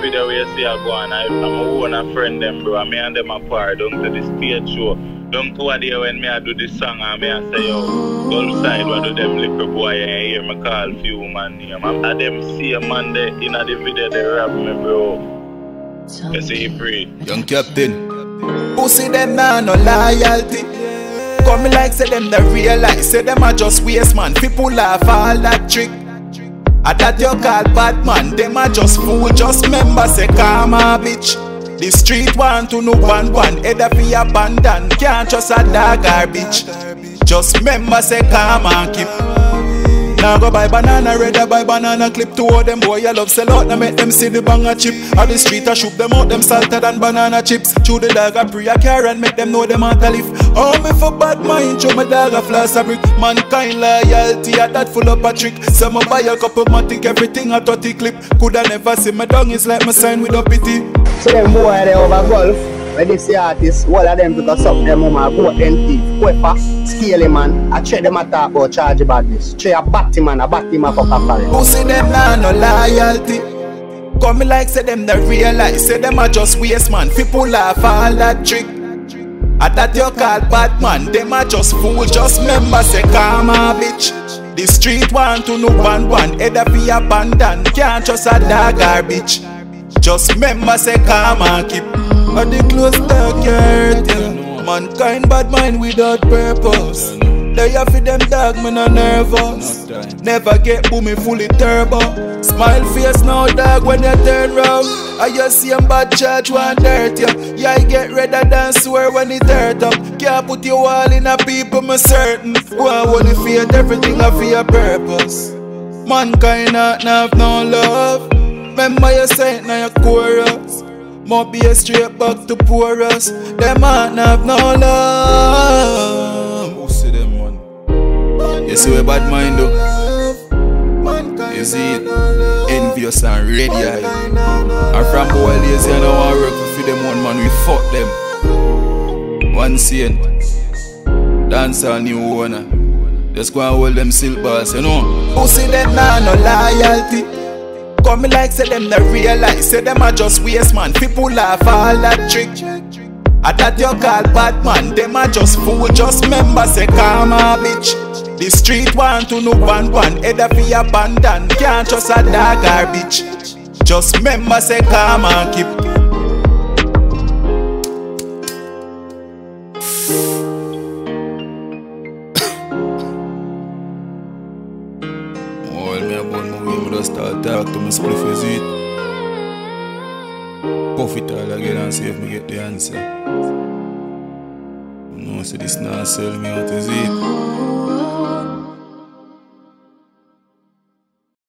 video where you see I go on, I, I'm a own a friend them bro, and me and them apart down to the stage show. Down to a day when me I do this song and me I say yo, go side what do them little boy and hear me call few man name. And and them see a man there in the video they rap me bro. You see free. Young captain. Pussy them nah no loyalty. Come me like say them the realize say them a just waste man. People laugh all that trick. I that you call bad man, them a just fool. Just remember say karma bitch. The street want to know one one, head up fi abandon. Can't trust a dog garbage. Just remember say karma keep. Now go buy banana red, I buy banana clip to all them boy I love sell out, now make them see the banger chip. On the street I shoot them out, them salted and banana chips. Chew the dog I pray a car and make them know them out to live. Oh me for bad mind, show my dog a floss a brick. Mankind loyalty, a that full up a trick. Some a buy a couple man think everything a 30 clip. Coulda never see my dong is like my sign with a pity. So them boy they over golf. When they see artists, all of them because up them um, quote them thief, quepper, scaly man. I check them a talk about charge badness. Check a batty man, a batty man for who see them nah no loyalty. Come me like say them the realize, say them a just waste man. People laugh all that trick. I that you call bad man, them a just fool. Just remember say karma bitch. The street want to know one one, head up fi abandon. Can't trust a dog garbage. Just remember say karma keep. At the close dark earth, yeah. Mankind bad mind without purpose. They have for them dog, me no nervous. Never get boomy fully turbo. Smile face now dog when you turn round. I just see him bad charge one dirt yeah. Yeah, I get redder than swear when it hurt up. Can't put you all in a people, me certain. One wanna fear everything I fear purpose. Mankind not have no love. Remember you say it now your chorus. Must be a straight back to porous. Them ain't have no love. Bad mind though. You see it? Envious and ready eye. And from boy lazy and I want work for them one man, we fuck them. One scene. Dance a new owner. Just go and hold them silk bars, you know. Who see them nah no loyalty? Come me like say them the realize, say them a just waste man. People laugh all that trick. I that you call bad man, them a just fool. Just remember say karma bitch. The street want to know one one, head up fi abandon. Can't trust a dog garbage. Just remember say karma keep. Well, me a bun my way, me just start talk to my spliff is it. Puff it all again and see if me get the answer. No, see this not sell me out is it. Oh.